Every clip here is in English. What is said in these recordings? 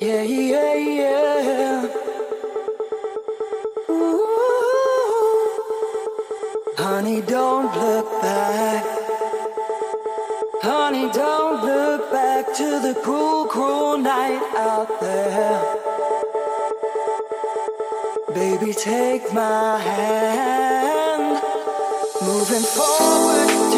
Yeah, yeah, yeah. Ooh. Honey, don't look back. Honey, don't look back to the cruel, cruel night out there. Baby, take my hand. Moving forward.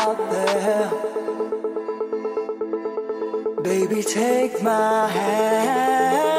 out there. Baby, take my hand.